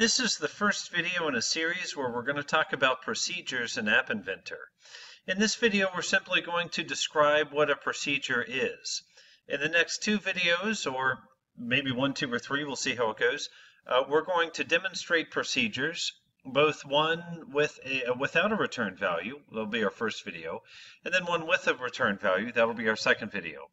This is the first video in a series where we're going to talk about procedures in App Inventor. In this video, we're simply going to describe what a procedure is. In the next two videos, or maybe one, two, or three, we'll see how it goes, uh, we're going to demonstrate procedures, both one with a, uh, without a return value, that'll be our first video, and then one with a return value, that'll be our second video.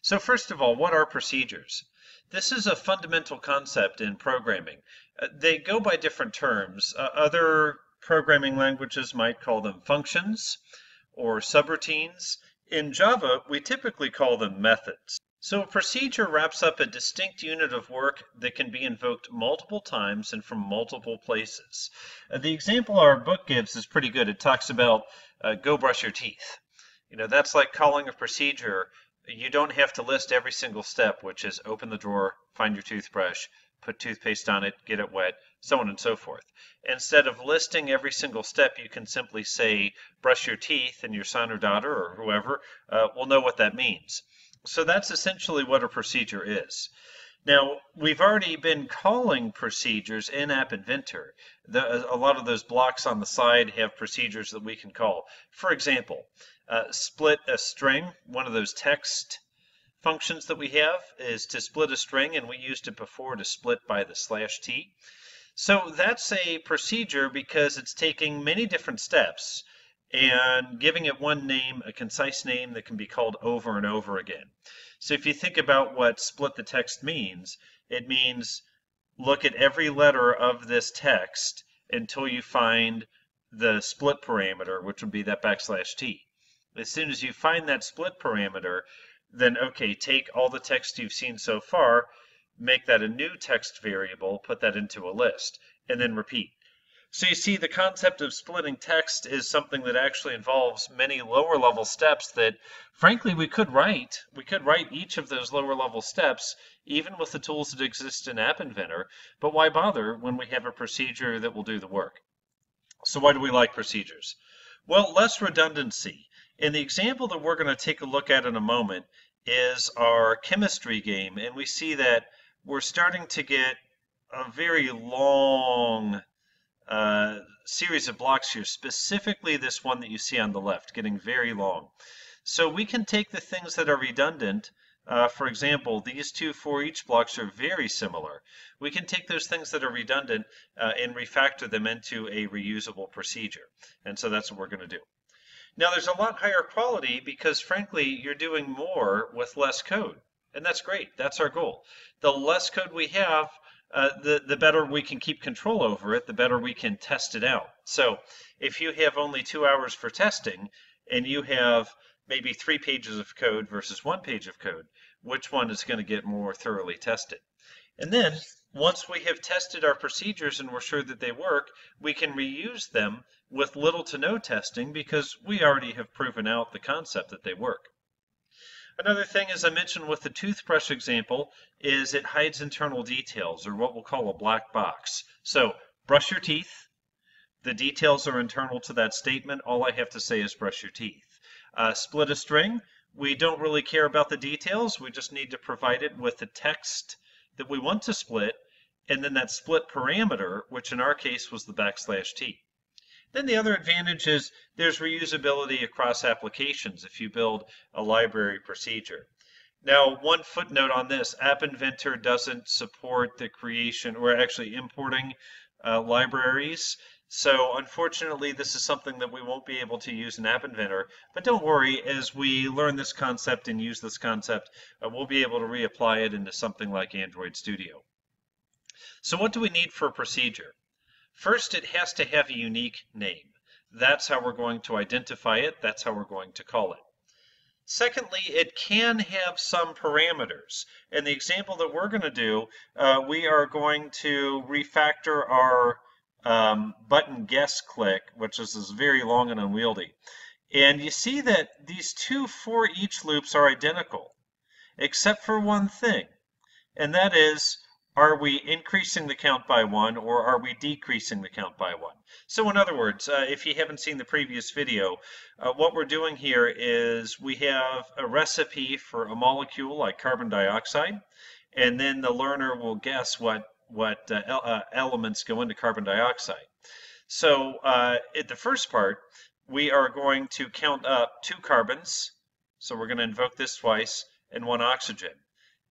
So first of all, what are procedures? This is a fundamental concept in programming. Uh, they go by different terms. Uh, other programming languages might call them functions or subroutines. In Java, we typically call them methods. So a procedure wraps up a distinct unit of work that can be invoked multiple times and from multiple places. Uh, the example our book gives is pretty good. It talks about uh, go brush your teeth. You know, that's like calling a procedure you don't have to list every single step, which is open the drawer, find your toothbrush, put toothpaste on it, get it wet, so on and so forth. Instead of listing every single step, you can simply say, brush your teeth, and your son or daughter or whoever uh, will know what that means. So that's essentially what a procedure is. Now, we've already been calling procedures in App Inventor. The, a lot of those blocks on the side have procedures that we can call. For example, uh, split a string, one of those text functions that we have is to split a string, and we used it before to split by the slash t. So that's a procedure because it's taking many different steps and giving it one name, a concise name that can be called over and over again. So if you think about what split the text means, it means look at every letter of this text until you find the split parameter, which would be that backslash t. As soon as you find that split parameter, then okay, take all the text you've seen so far, make that a new text variable, put that into a list, and then repeat. So you see the concept of splitting text is something that actually involves many lower level steps that frankly we could write. We could write each of those lower level steps even with the tools that exist in App Inventor, but why bother when we have a procedure that will do the work? So why do we like procedures? Well, less redundancy. And the example that we're going to take a look at in a moment is our chemistry game, and we see that we're starting to get a very long series of blocks here, specifically this one that you see on the left, getting very long. So we can take the things that are redundant, uh, for example, these two for each blocks are very similar. We can take those things that are redundant uh, and refactor them into a reusable procedure. And so that's what we're going to do. Now there's a lot higher quality because frankly, you're doing more with less code. And that's great. That's our goal. The less code we have, uh, the, the better we can keep control over it, the better we can test it out. So if you have only two hours for testing and you have maybe three pages of code versus one page of code, which one is going to get more thoroughly tested? And then once we have tested our procedures and we're sure that they work, we can reuse them with little to no testing because we already have proven out the concept that they work. Another thing, as I mentioned with the toothbrush example, is it hides internal details, or what we'll call a black box. So, brush your teeth. The details are internal to that statement. All I have to say is brush your teeth. Uh, split a string. We don't really care about the details. We just need to provide it with the text that we want to split, and then that split parameter, which in our case was the backslash t. Then the other advantage is there's reusability across applications if you build a library procedure. Now, one footnote on this, App Inventor doesn't support the creation or actually importing uh, libraries. So unfortunately, this is something that we won't be able to use in App Inventor. But don't worry, as we learn this concept and use this concept, uh, we'll be able to reapply it into something like Android Studio. So what do we need for a procedure? First, it has to have a unique name. That's how we're going to identify it. That's how we're going to call it. Secondly, it can have some parameters. In the example that we're going to do, uh, we are going to refactor our um, button guess click, which is, is very long and unwieldy. And you see that these two for each loops are identical, except for one thing, and that is are we increasing the count by one or are we decreasing the count by one? So in other words, uh, if you haven't seen the previous video, uh, what we're doing here is we have a recipe for a molecule like carbon dioxide, and then the learner will guess what what uh, uh, elements go into carbon dioxide. So uh, at the first part, we are going to count up two carbons. So we're going to invoke this twice and one oxygen.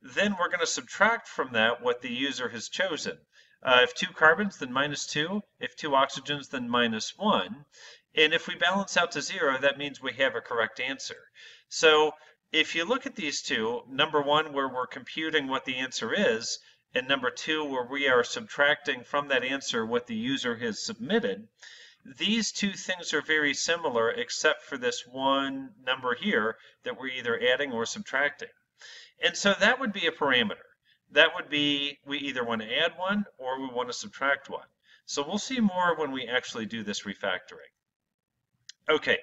Then we're going to subtract from that what the user has chosen. Uh, if two carbons, then minus two. If two oxygens, then minus one. And if we balance out to zero, that means we have a correct answer. So if you look at these two, number one, where we're computing what the answer is, and number two, where we are subtracting from that answer what the user has submitted, these two things are very similar except for this one number here that we're either adding or subtracting. And so that would be a parameter that would be we either want to add one or we want to subtract one. So we'll see more when we actually do this refactoring. Okay,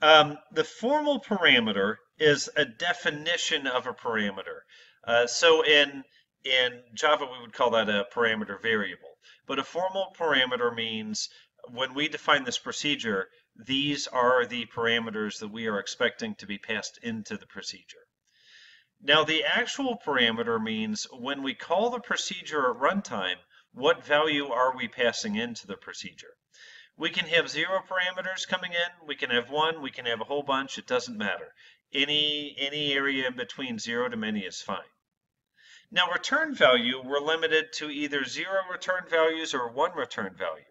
um, the formal parameter is a definition of a parameter. Uh, so in, in Java, we would call that a parameter variable. But a formal parameter means when we define this procedure, these are the parameters that we are expecting to be passed into the procedure. Now the actual parameter means when we call the procedure at runtime, what value are we passing into the procedure? We can have zero parameters coming in, we can have one, we can have a whole bunch, it doesn't matter. Any, any area in between zero to many is fine. Now return value, we're limited to either zero return values or one return value.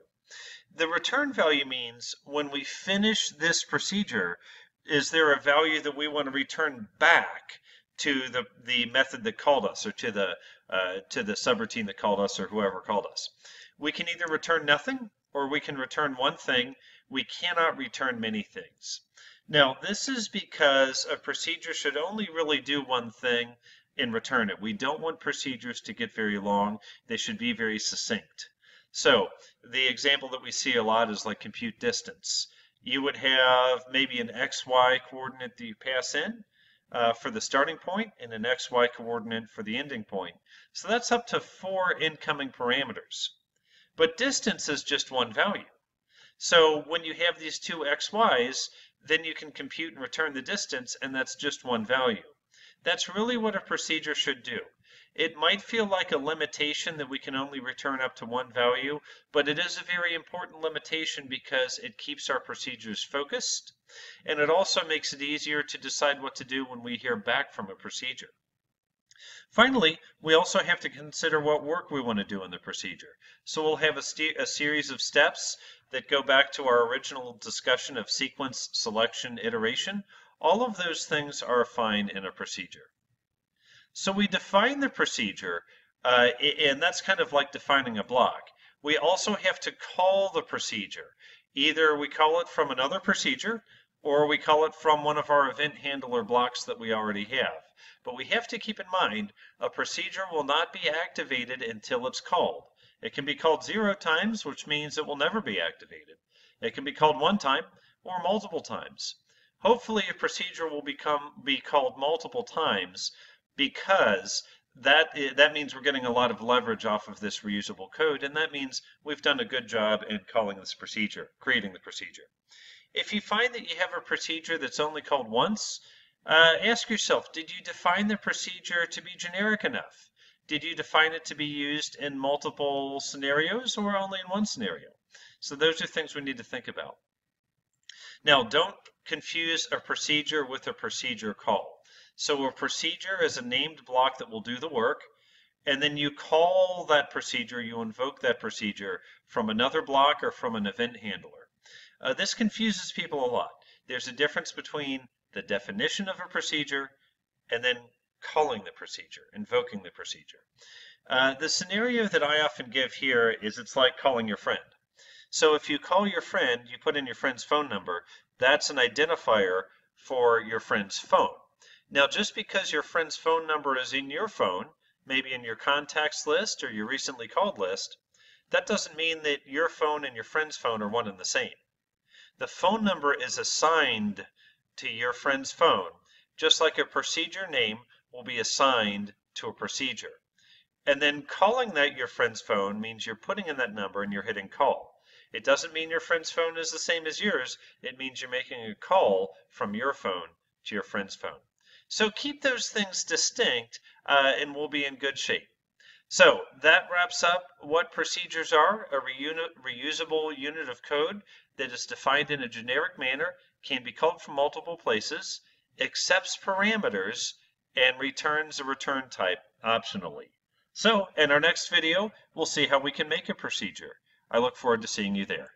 The return value means when we finish this procedure, is there a value that we want to return back to the, the method that called us or to the, uh, to the subroutine that called us or whoever called us. We can either return nothing or we can return one thing. We cannot return many things. Now, this is because a procedure should only really do one thing and return it. We don't want procedures to get very long. They should be very succinct. So the example that we see a lot is like compute distance. You would have maybe an XY coordinate that you pass in, uh, for the starting point and an xy coordinate for the ending point. So that's up to four incoming parameters. But distance is just one value. So when you have these two xy's, then you can compute and return the distance, and that's just one value. That's really what a procedure should do. It might feel like a limitation that we can only return up to one value, but it is a very important limitation because it keeps our procedures focused, and it also makes it easier to decide what to do when we hear back from a procedure. Finally, we also have to consider what work we want to do in the procedure. So we'll have a, a, series of steps that go back to our original discussion of sequence, selection, iteration. All of those things are fine in a procedure. So we define the procedure, uh, and that's kind of like defining a block. We also have to call the procedure. Either we call it from another procedure, or we call it from one of our event handler blocks that we already have. But we have to keep in mind, a procedure will not be activated until it's called. It can be called zero times, which means it will never be activated. It can be called one time or multiple times. Hopefully a procedure will become be called multiple times because that that means we're getting a lot of leverage off of this reusable code, and that means we've done a good job in calling this procedure, creating the procedure. If you find that you have a procedure that's only called once, uh, ask yourself, did you define the procedure to be generic enough? Did you define it to be used in multiple scenarios or only in one scenario? So those are things we need to think about. Now, don't confuse a procedure with a procedure call. So a procedure is a named block that will do the work, and then you call that procedure, you invoke that procedure from another block or from an event handler. Uh, this confuses people a lot. There's a difference between the definition of a procedure and then calling the procedure, invoking the procedure. Uh, the scenario that I often give here is it's like calling your friend. So if you call your friend, you put in your friend's phone number, that's an identifier for your friend's phone. Now, just because your friend's phone number is in your phone, maybe in your contacts list or your recently called list, that doesn't mean that your phone and your friend's phone are one and the same. The phone number is assigned to your friend's phone, just like a procedure name will be assigned to a procedure. And then calling that your friend's phone means you're putting in that number and you're hitting call. It doesn't mean your friend's phone is the same as yours. It means you're making a call from your phone to your friend's phone. So keep those things distinct uh, and we'll be in good shape. So that wraps up what procedures are. A reusable unit of code that is defined in a generic manner, can be called from multiple places, accepts parameters, and returns a return type optionally. So in our next video, we'll see how we can make a procedure. I look forward to seeing you there.